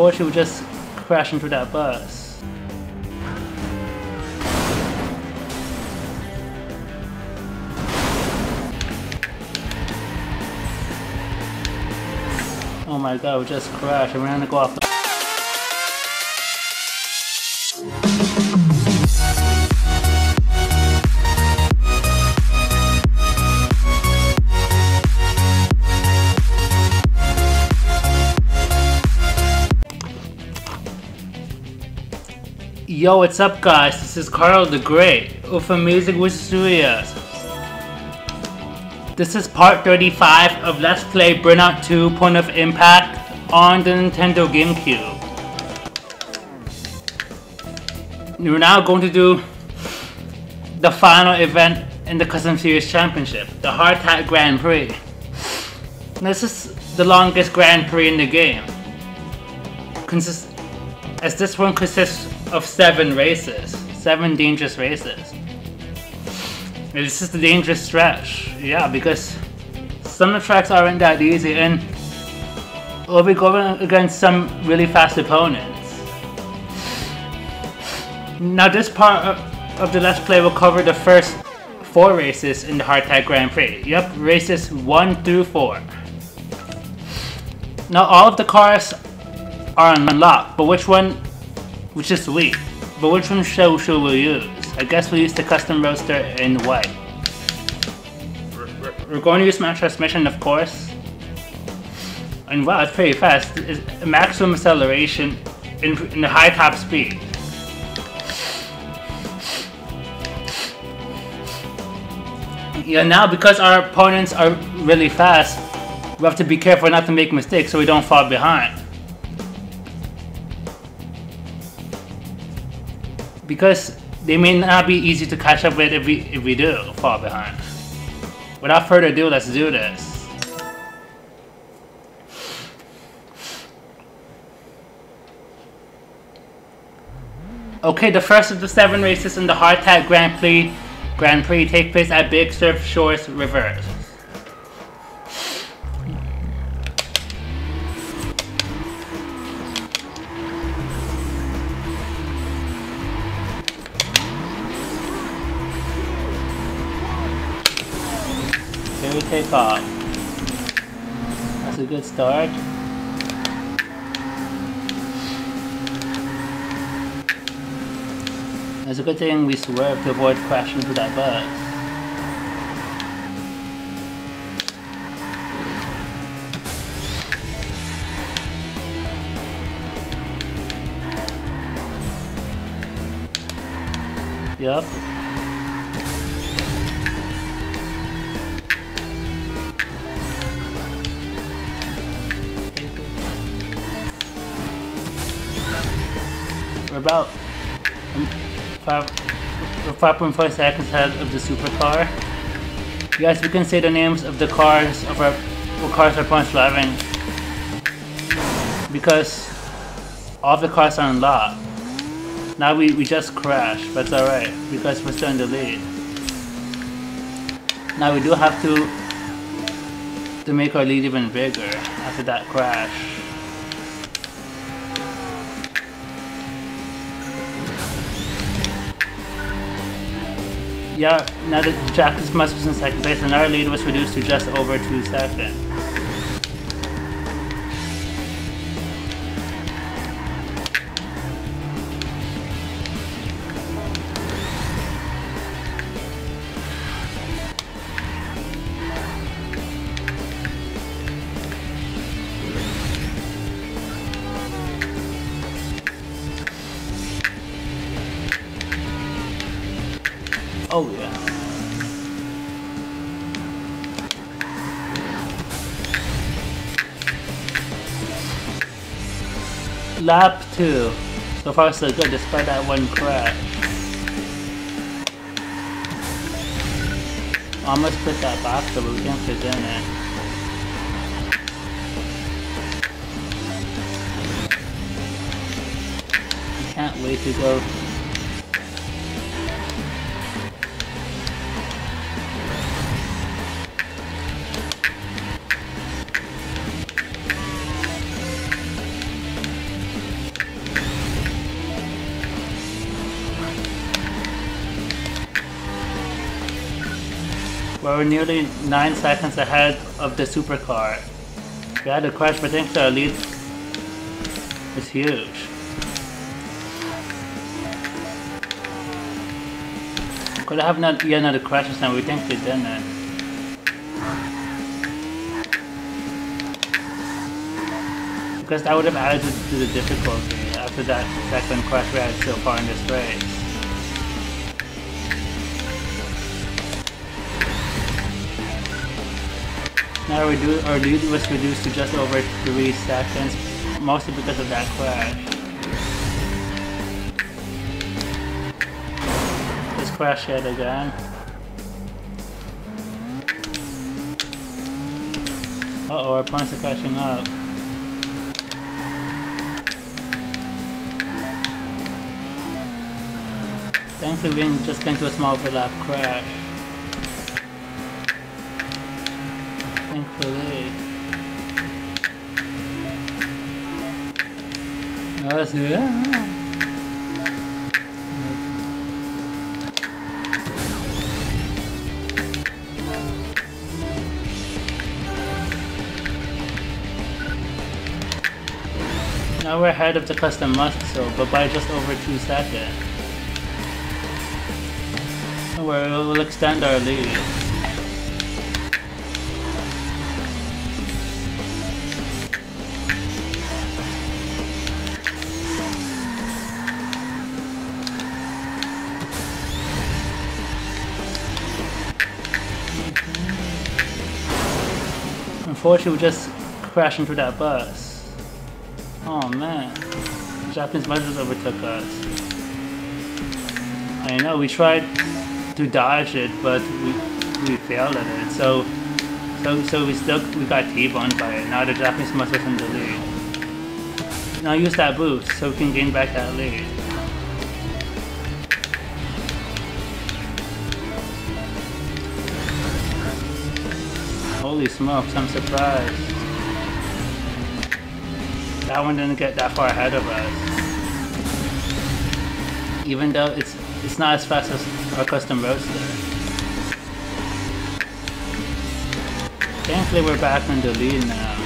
unfortunately we just crashed into that bus. Oh my god, we just crashed we're gonna go off Yo, what's up guys? This is Karl the Great of Amazing Wizard Studios. This is part 35 of Let's Play Burnout 2 Point of Impact on the Nintendo GameCube. We're now going to do the final event in the Custom Series Championship, the Hard Heart Attack Grand Prix. This is the longest Grand Prix in the game. Consist as this one consists of seven races, seven dangerous races. This is a dangerous stretch, yeah, because some of the tracks aren't that easy and we'll be going against some really fast opponents. Now this part of the Let's Play will cover the first four races in the Heart Attack Grand Prix. Yep, races 1 through 4. Now all of the cars are unlocked, but which one, which is sweet, but which one shall we use? I guess we'll use the custom roadster in white. We're going to use max transmission, of course. And wow, it's pretty fast. It's maximum acceleration in, in the high top speed. Yeah, now because our opponents are really fast, we have to be careful not to make mistakes so we don't fall behind. Because they may not be easy to catch up with if we if we do fall behind. Without further ado, let's do this. Okay, the first of the seven races in the Heart Attack Grand Prix Grand Prix take place at Big Surf Shores Reverse. Here we take off. That's a good start. It's a good thing we swerved to avoid crashing into that bus. Yup. About um, five, 5.5 seconds ahead of the supercar. Guys, we can say the names of the cars of our what cars are punch driving because all the cars are unlocked. Now we, we just crashed, but it's alright because we're still in the lead. Now we do have to to make our lead even bigger after that crash. Yeah, now that Jack is must was in second place and our lead was reduced to just over two seconds. Lap 2. So far so good despite that one crash. Almost put that box but we can't fit in it. Can't wait to go We're nearly 9 seconds ahead of the supercar. We had a crash, the lead is huge. Could I have not yet another crash this time? We think they didn't. Because that would have added to the difficulty after that second crash we had so far in this race. Now our lead was reduced to just over 3 seconds, mostly because of that crash. Let's crash it again. Uh oh, our points are catching up. Thankfully we just came to a small overlap crash. That's good. Now we're ahead of the custom muscle, but by just over 2 seconds. We'll extend our lead. Unfortunately, we just crashed into that bus. Oh man. Japanese muscles overtook us. I know, we tried to dodge it, but we we failed at it. So so so we still we got T-boned by it. Now the Japanese muscles in the lead. Now use that boost so we can gain back that lead. Holy smokes, I'm surprised. That one didn't get that far ahead of us. Even though it's it's not as fast as our custom roadster. Thankfully we're back in the lead now.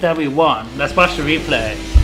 That we won. Let's watch the replay.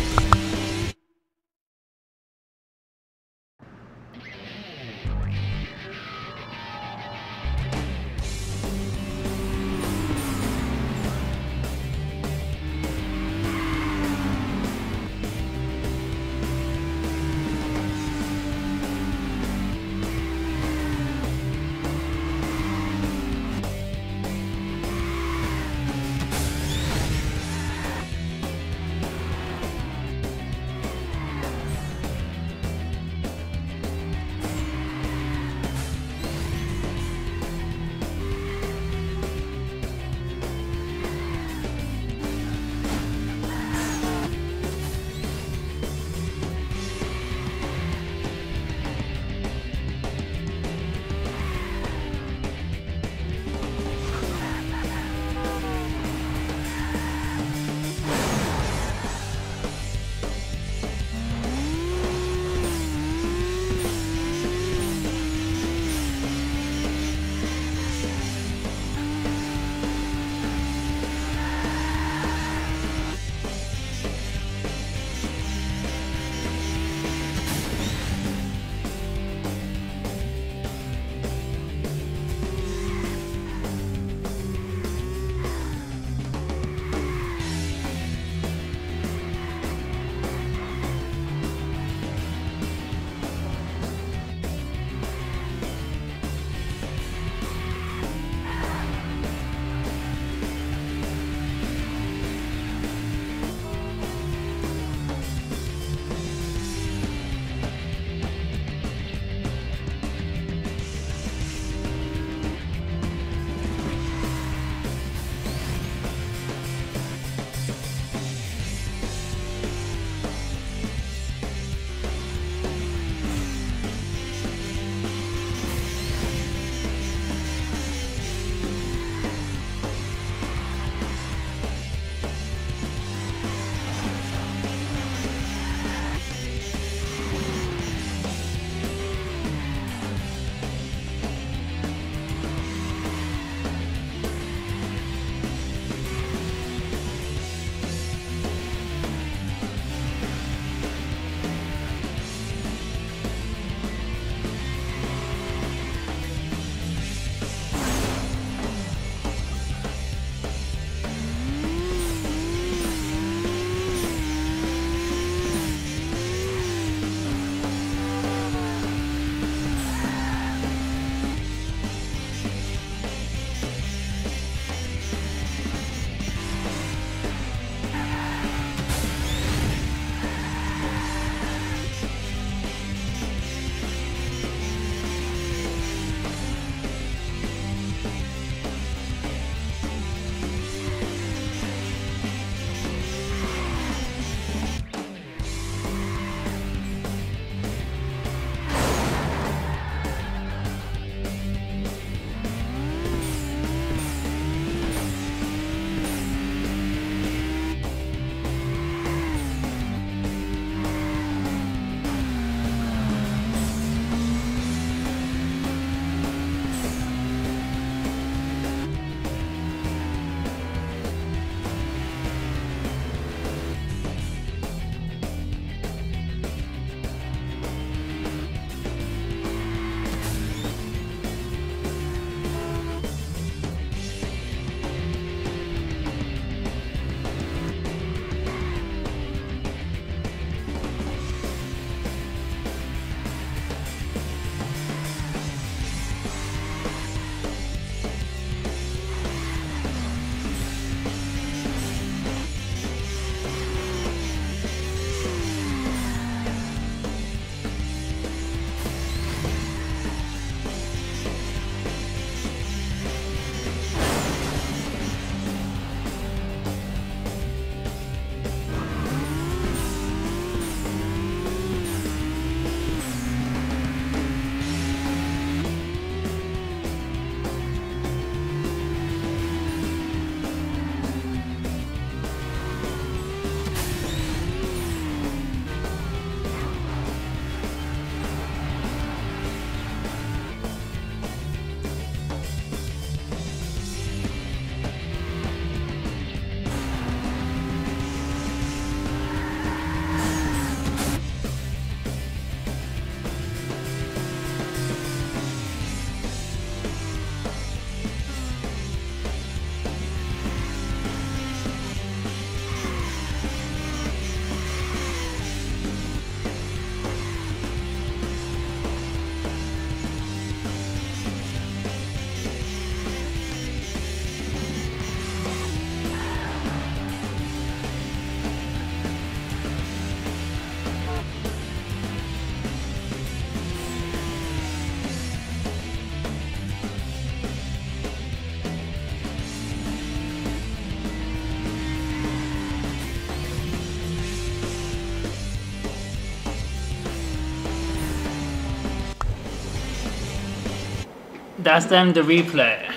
That's them the replay.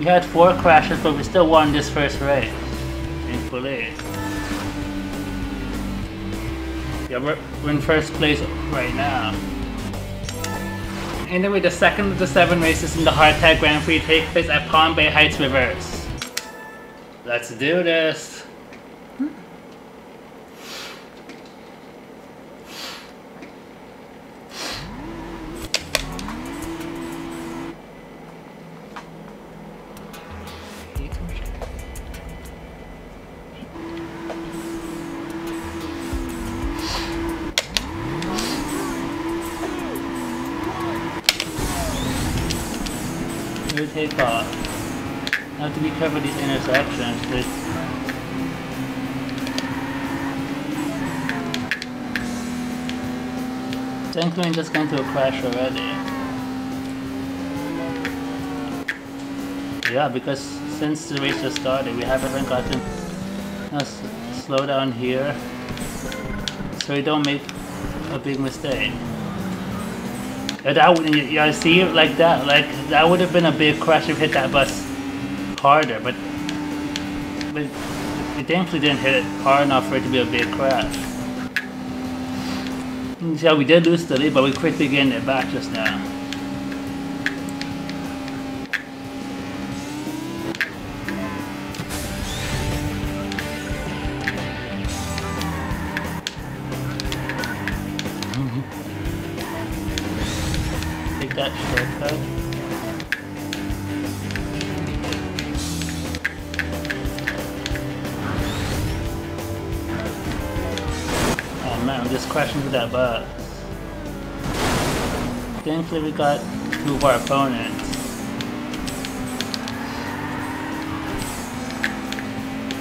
We had four crashes, but we still won this first race. Thankfully. Yeah, we're, in first place right now. Anyway, the second of the seven races in the Heart Attack Grand Prix take place at Palm Bay Heights Reverse. Let's do this! Take off. Careful these intersections. Cause Thankfully, just got to a crash already. Yeah, because since the race just started, we haven't gotten uh, s- slow down here, so we don't make a big mistake. Yeah, that would, yeah, see, it like that, like that would have been a big crash if hit that bus harder, but but we thankfully didn't hit it hard enough for it to be a big crash. Yeah, we did lose the lead, but we quickly gained it back just now. Thankfully we got two of our opponents.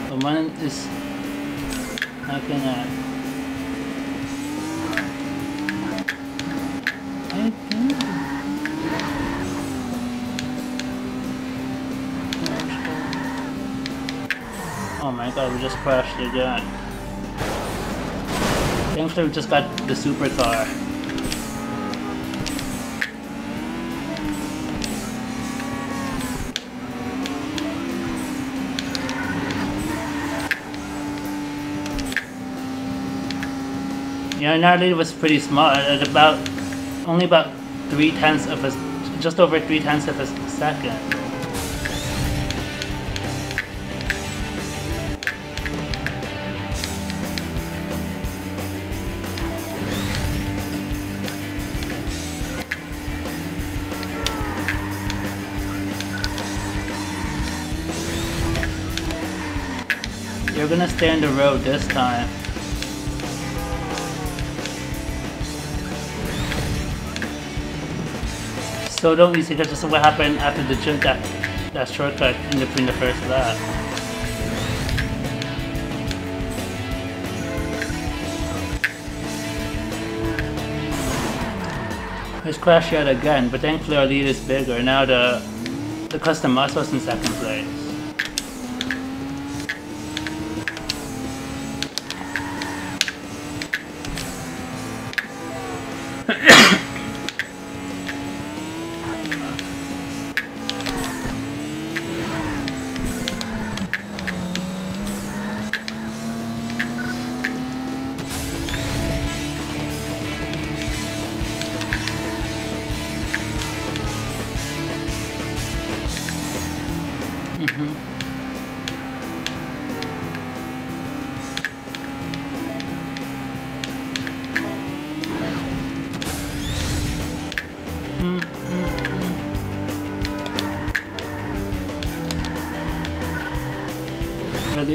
But one is knocking at. I think. Oh my god, we just crashed again. Thankfully we just got the supercar. Yeah, and our was pretty small, uh, at about, only about three tenths of a, just over three tenths of a second. You're gonna stay on the road this time. So don't easy that's just what happened after the jump that that shortcut in between the first lap. Let's crash yet again, but thankfully our lead is bigger. Now the the custom muscles in second place.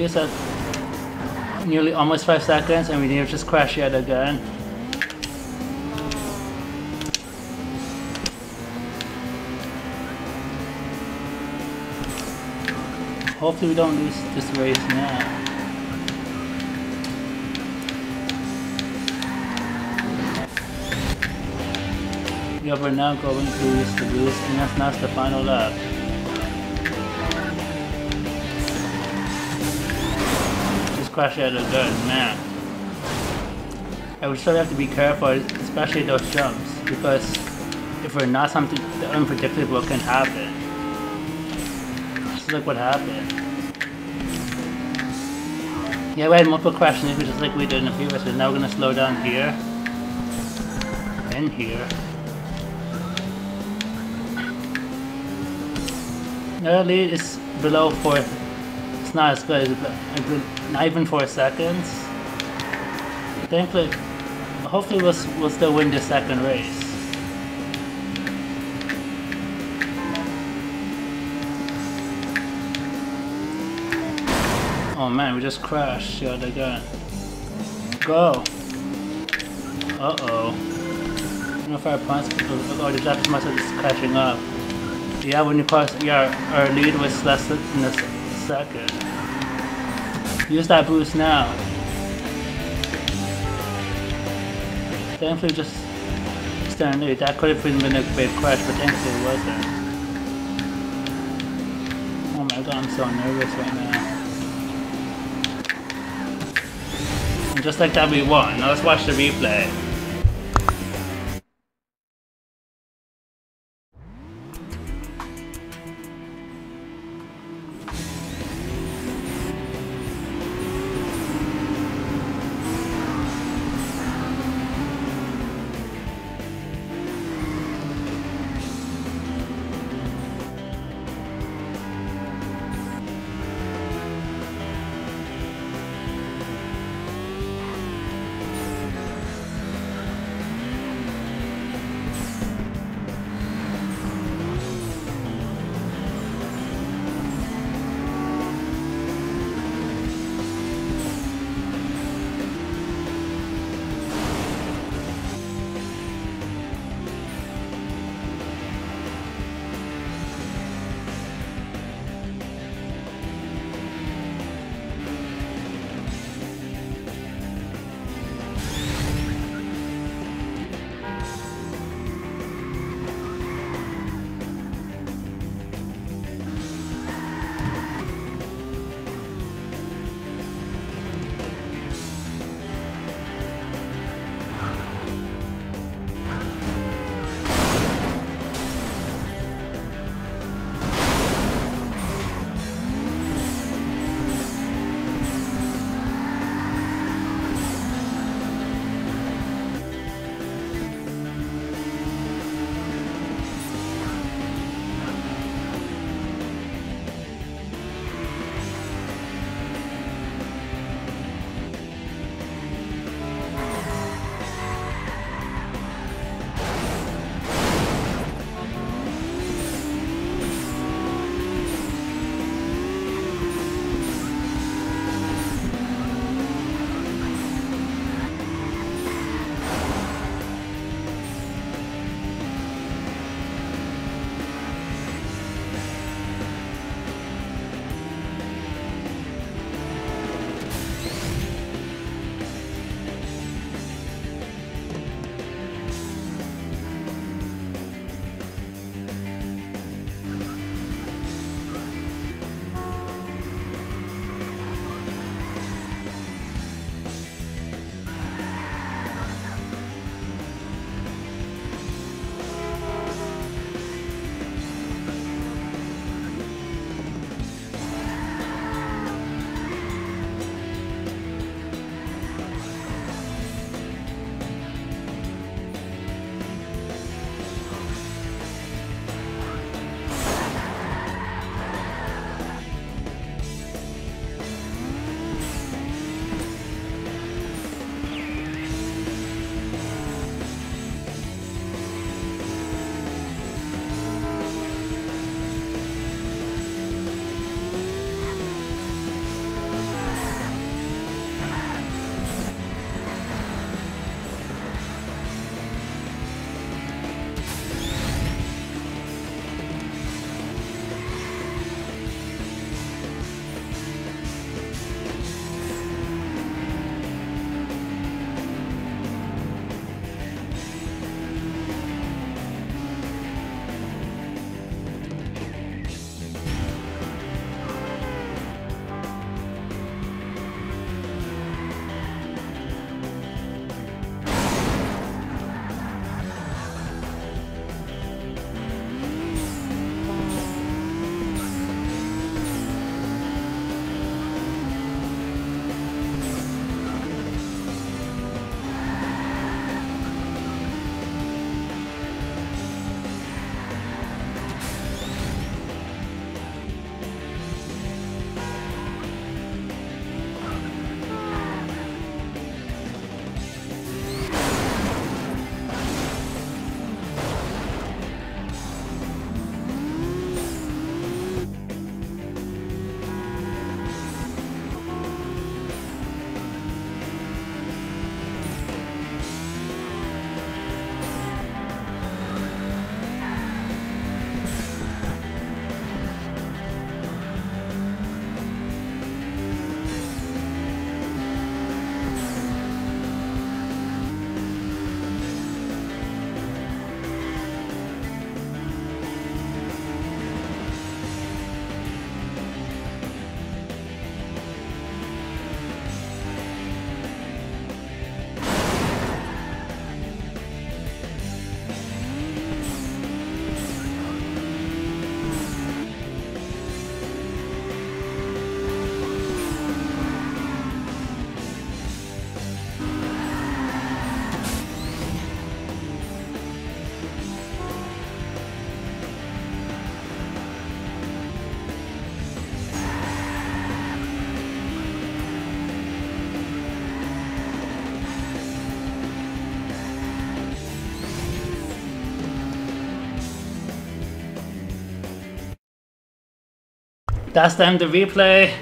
Reduce at nearly almost 5 seconds and we need to just crash yet again. Hopefully we don't lose this race now. Yeah, we're now going to use the boost and that's not the final lap. Crashed out of the man. I would still have to be careful, especially those jumps, because if we're not something unpredictable can happen. Just like what happened. Yeah, we had multiple crashes, just like we did in the previous one. Now we're gonna slow down here. And here. Our lead is below four. It's not as good. As It's not even four seconds. Thankfully, hopefully we'll, we'll still win the second race. Oh man, we just crashed the other gun. Go! Uh-oh. I if points... Oh, the Japanese must have just catching up. Yeah, when you cross, yeah, our lead was less than a second. Use that boost now. Thankfully, just stand there. That could have been a big crash, but thankfully it wasn't. Oh my god, I'm so nervous right now. And just like that, we won. Now let's watch the replay. That's time to replay.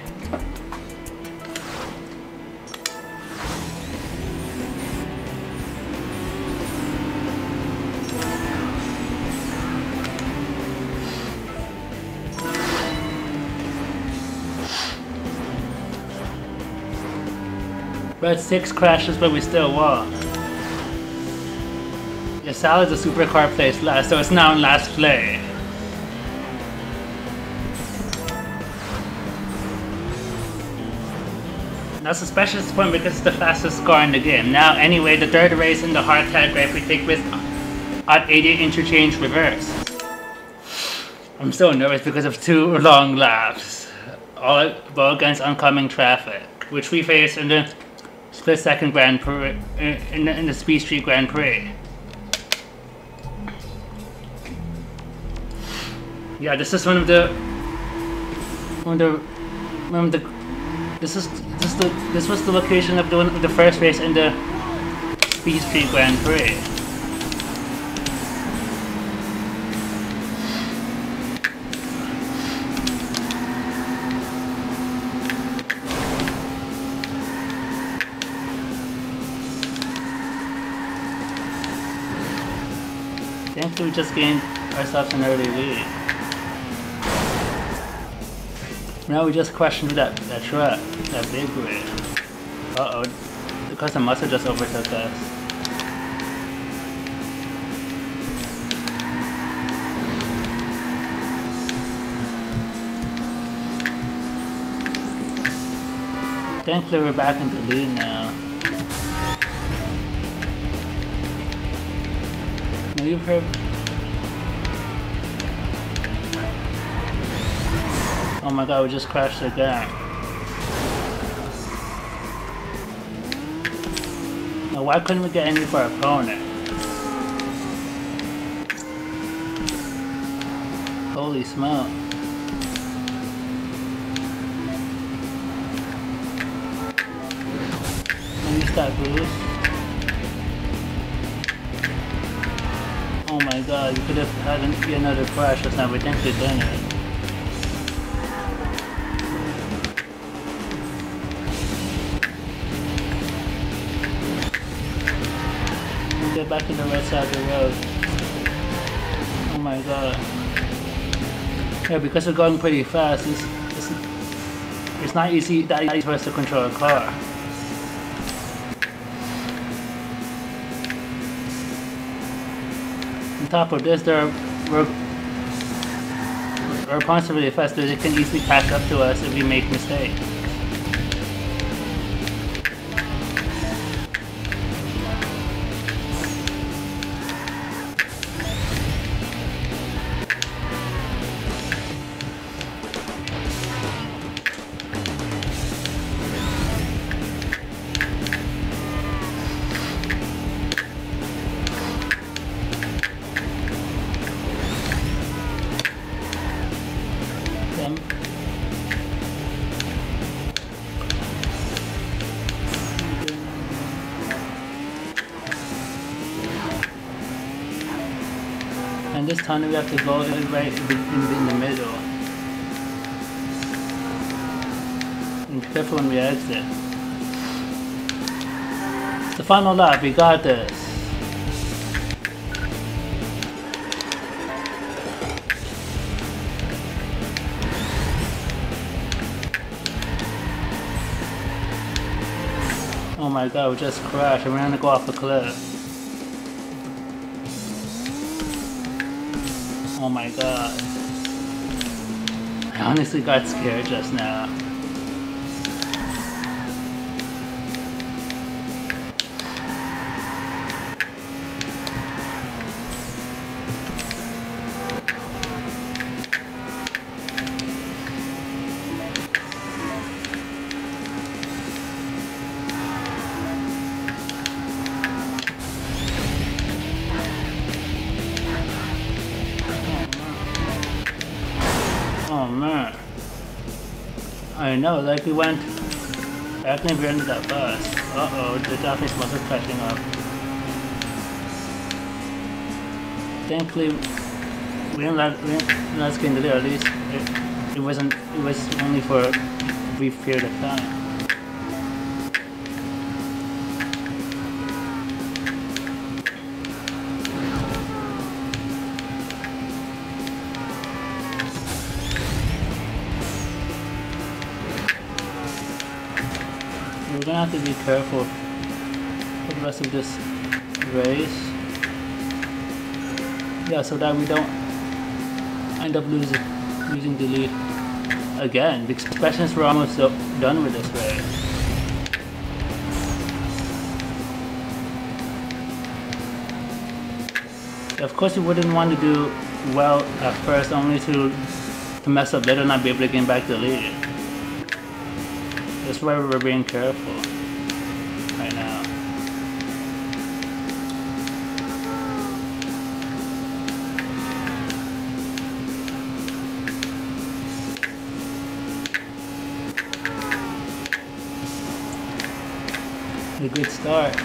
We're six crashes, but we still won. Your Salad's a supercar placed last, so it's now in last play. That's a special point because it's the fastest car in the game. Now, anyway, the third race in the hard Grand Prix take place at 88 Interchange Reverse. I'm so nervous because of two long laps, all, all against oncoming traffic, which we face in the split second Grand Prix, uh, in the, in the Speed Street Grand Prix. Yeah, this is one of the one of the one of the this is this the this was the location of the one, the first race in the Speed Street Grand Prix. Thankfully, we just gained ourselves an early lead. Now we just into that, that truck, that big rig. Uh oh, the custom must have just overtook us. Thankfully we're back in the lead now. Now you've heard Oh my god, we just crashed again. Now why couldn't we get any for our opponent? Holy smoke. Use that boost. Oh my god, you could have had another crash we think we done it. Back in the right side of the road. Oh my god. Yeah, because we're going pretty fast, it's, it's, it's not easy that easy for us to control a car. On top of this, there are, are fast, so they can easily catch up to us if we make mistakes. Time we have to go right in, the middle. And be careful when we exit. The final lap, we got this. Oh my god, we just crashed and we're gonna go off a cliff. Oh my god. I honestly got scared just now. Know, like we went I think we ended that fast. Uh oh, the Japanese must be catching up. Thankfully we didn't let in the lead at least. If, it wasn't. It was only for a brief period of time. Gonna have to be careful for the rest of this race. Yeah, so that we don't end up losing losing the lead again. Because since we're almost done with this race. Of course, you wouldn't want to do well at first, only to to mess up later, and not be able to gain back the lead. That's why we're being careful good start.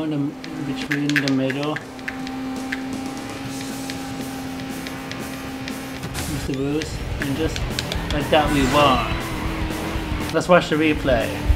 To between the middle. Mr. Bruce, and just like that we won. Let's watch the replay.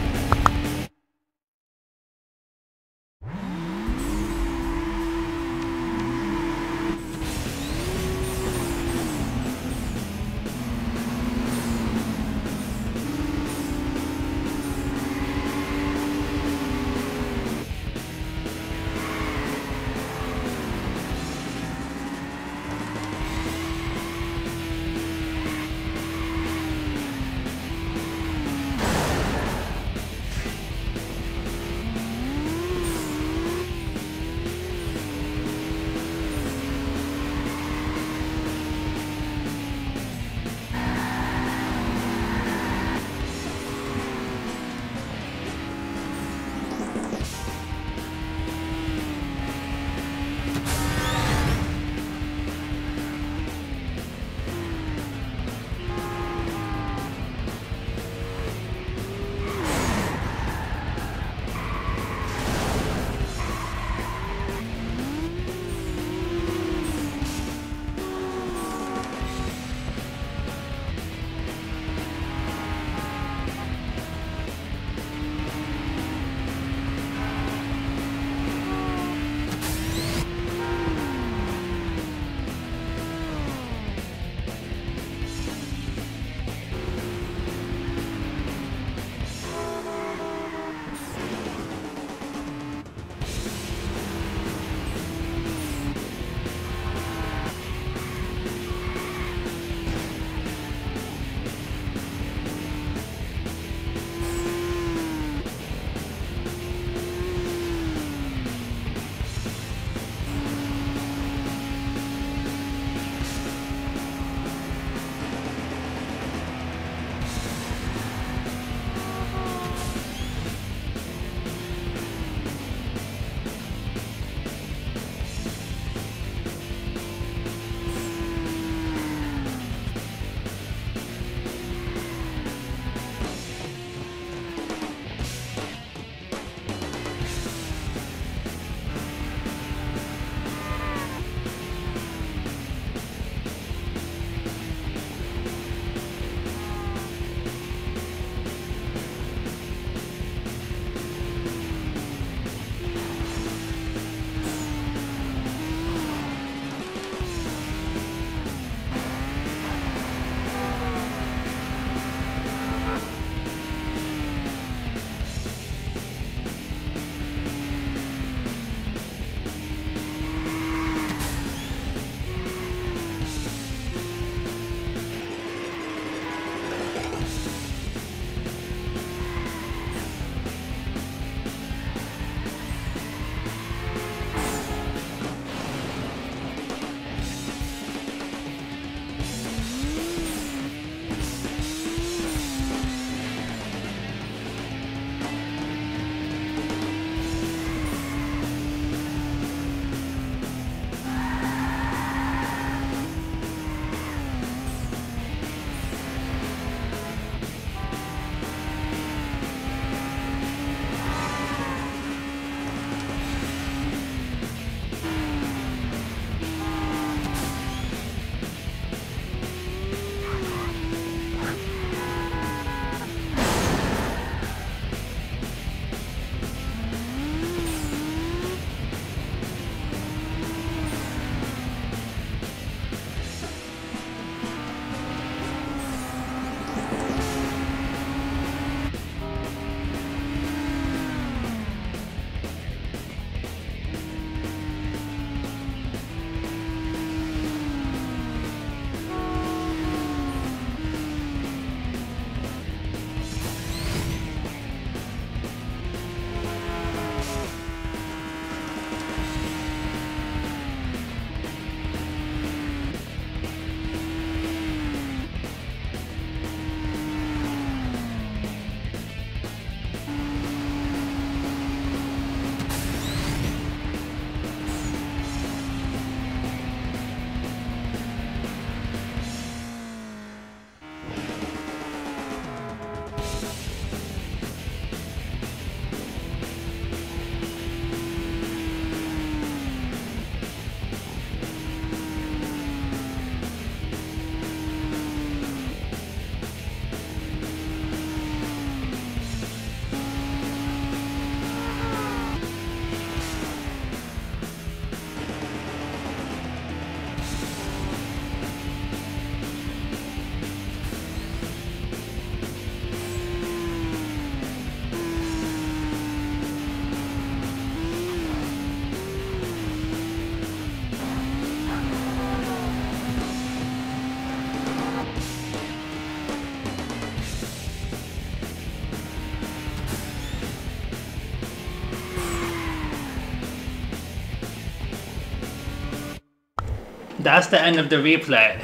That's the end of the replay.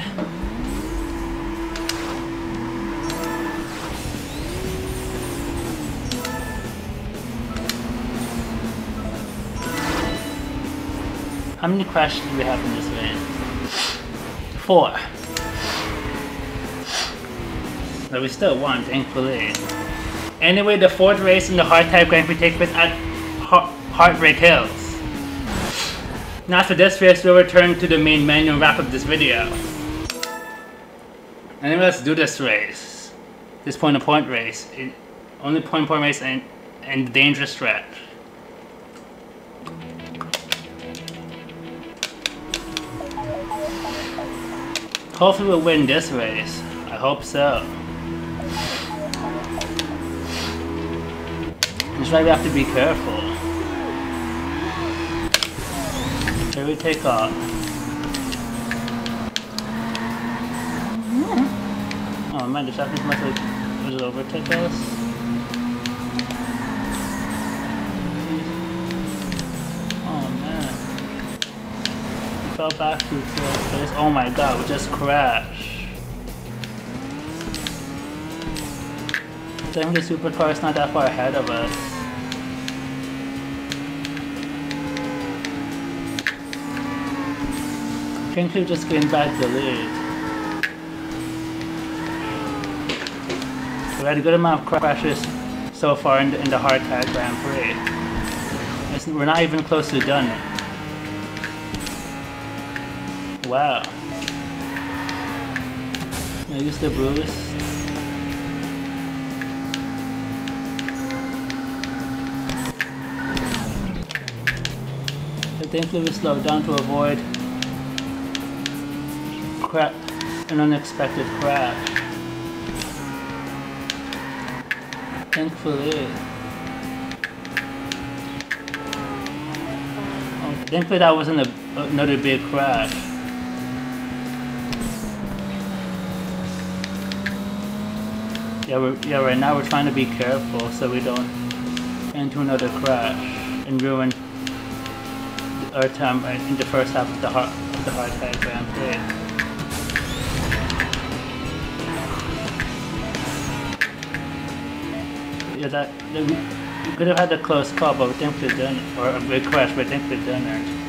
How many crashes do we have in this race? Four. But we still won, thankfully. Anyway, the fourth race in the Heart Attack Grand Prix takes place at Heartbreak Hills. After this race, we'll return to the main menu and wrap up this video. Anyway, let's do this race. This point-to-point -point race. It, only point-to-point -point race and, and dangerous stretch. Hopefully we'll win this race. I hope so. That's why we have to be careful. Here we take off. Oh, oh man, the Japanese have was overtake us. Oh man. We fell back to the place. Oh my god, we just crashed. Think the supercar is not that far ahead of us. Kinkley just gained back the lead. We had a good amount of crashes so far in the, in the Heart Attack Grand Prix. It's, we're not even close to done. Wow. I use the. I think we slowed down to avoid an unexpected crash. Thankfully. Oh, thankfully that wasn't a, another big crash. Yeah, we're, yeah, right now we're trying to be careful so we don't into another crash and ruin our time in the first half of the hard, the hard Prix. Yeah, that, that we could have had a close call, but we we've done it, or a big crash, but think we've done it.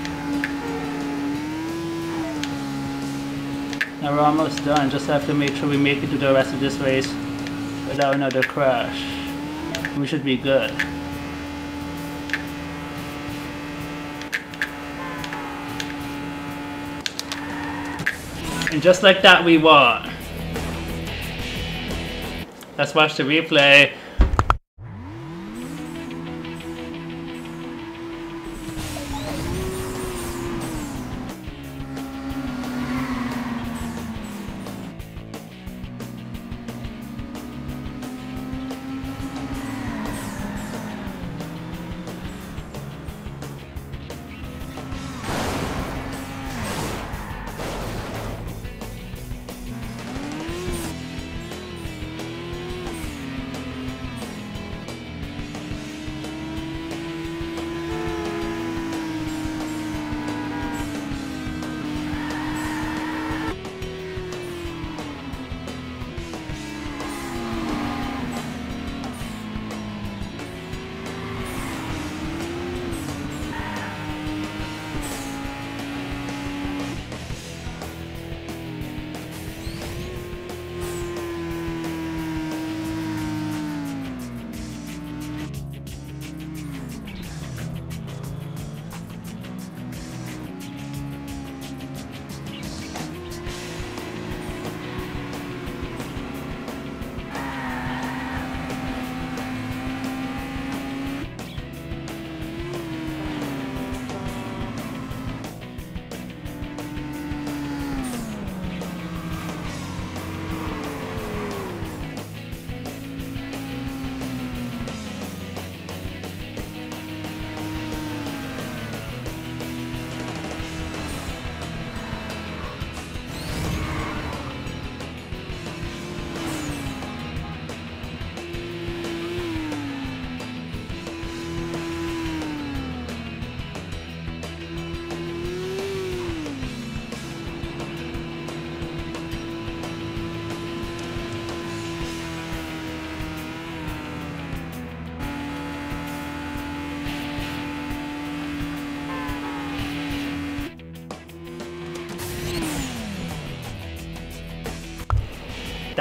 Now we're almost done, just have to make sure we make it to the rest of this race without another crash. We should be good. And just like that we won. Let's watch the replay.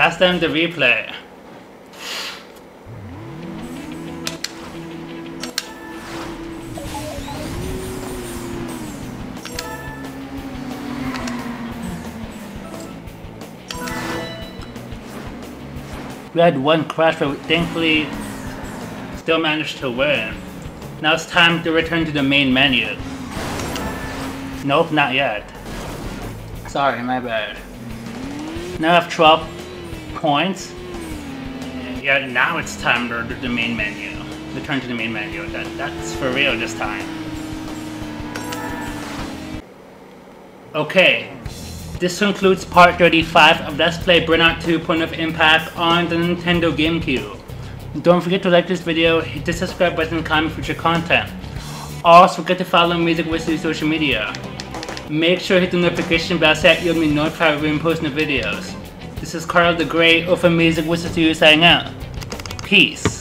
That's then the replay. We had one crash, but thankfully still managed to win. Now it's time to return to the main menu. Nope, not yet. Sorry, my bad. Now I have 12 points. Yeah, now it's time to the main menu. Return to the main menu. That, that's for real this time. Okay, this concludes part 35 of Let's Play Burnout 2 Point of Impact on the Nintendo GameCube. Don't forget to like this video, hit the subscribe button and comment future content. Also forget to follow Amazing Wizard social media. Make sure to hit the notification bell so that you'll be notified when posting the videos. This is Karl the Great of Amazing Wizard Studio signing out. Peace.